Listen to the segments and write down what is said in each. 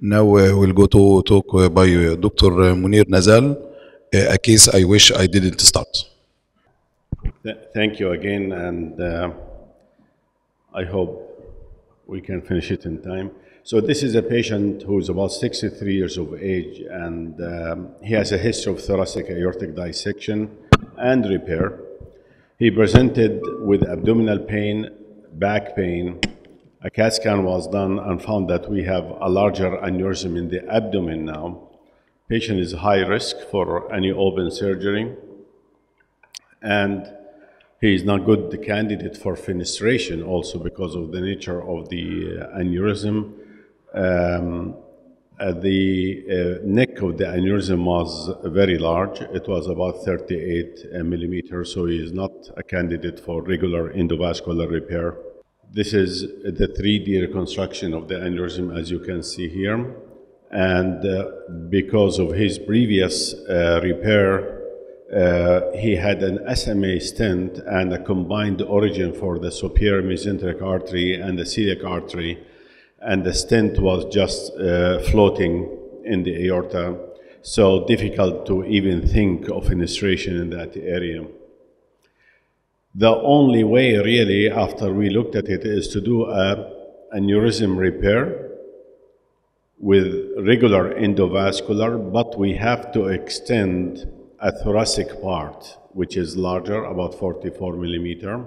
Now uh, we'll go to talk uh, by uh, Dr. Munier Nazal, a case I wish I didn't start. Th- Thank you again, and uh, I hope we can finish it in time. So this is a patient who's about 63 years of age, and um, he has a history of thoracic aortic dissection and repair. He presented with abdominal pain, back pain. A CAT scan was done and found that we have a larger aneurysm in the abdomen now. Patient is high risk for any open surgery and he is not good candidate for fenestration also because of the nature of the uh, aneurysm. Um, uh, the uh, neck of the aneurysm was very large. It was about 38 uh, millimeters, so he is not a candidate for regular endovascular repair. This is the 3D reconstruction of the aneurysm, as you can see here. And uh, because of his previous uh, repair, uh, he had an SMA stent and a combined origin for the superior mesenteric artery and the celiac artery, and the stent was just uh, floating in the aorta, so difficult to even think of fenestration in that area. The only way, really, after we looked at it, is to do a aneurysm repair with regular endovascular, but we have to extend a thoracic part, which is larger, about 44 millimeter.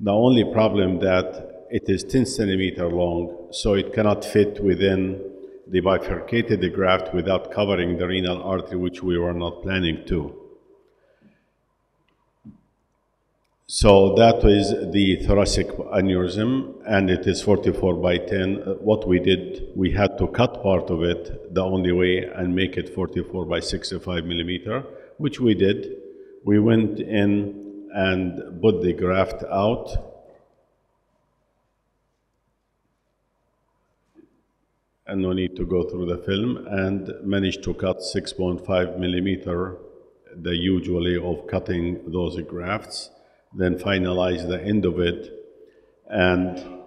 The only problem that it is 10 centimeter long, so it cannot fit within the bifurcated graft without covering the renal artery, which we were not planning to. So that is the thoracic aneurysm, and it is 44 by 10. Uh, What we did, we had to cut part of it the only way and make it 44 by 65 millimeter, which we did. We went in and put the graft out. And no need to go through the film, and managed to cut 6.5 millimeter, the usually of cutting those grafts then finalize the end of it. And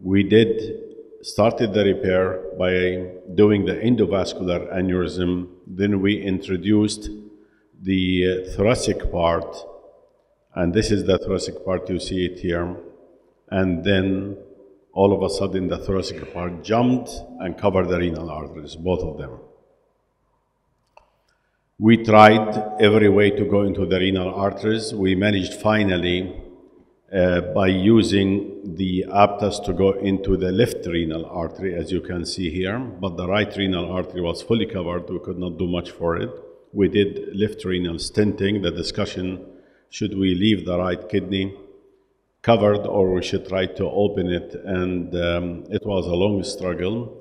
we did started the repair by doing the endovascular aneurysm. Then we introduced the uh, thoracic part, and this is the thoracic part. You see it here. And then all of a sudden, the thoracic part jumped and covered the renal arteries, both of them. We tried every way to go into the renal arteries. We managed finally uh, by using the Aptus to go into the left renal artery, as you can see here, but the right renal artery was fully covered. We could not do much for it. We did left renal stenting, the discussion should we leave the right kidney covered or we should try to open it, and um, it was a long struggle.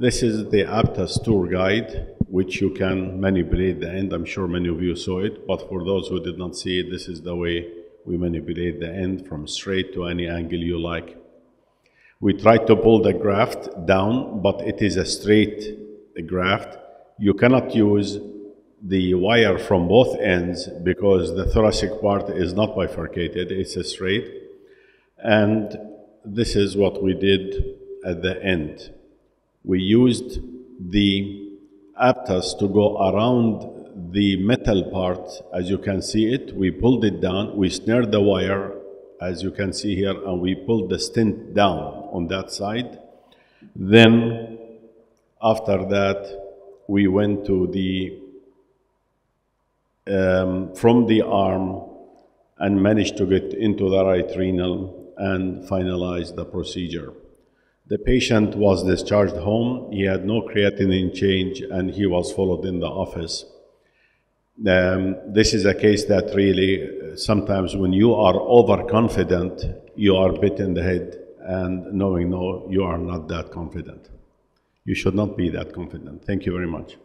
This is the Aptus TourGuide which you can manipulate the end. I'm sure many of you saw it, but for those who did not see it, this is the way we manipulate the end from straight to any angle you like. We try to pull the graft down, but it is a straight graft. You cannot use the wire from both ends because the thoracic part is not bifurcated, it's a straight. And this is what we did at the end. We used the Aptus to go around the metal part, as you can see it. We pulled it down, we snared the wire, as you can see here, and we pulled the stent down on that side. Then, after that, we went to the, um, from the arm and managed to get into the right renal and finalize the procedure. The patient was discharged home. He had no creatinine change and he was followed in the office. Um, this is a case that really, uh, sometimes when you are overconfident, you are bit in the head and knowing no, you are not that confident. You should not be that confident. Thank you very much.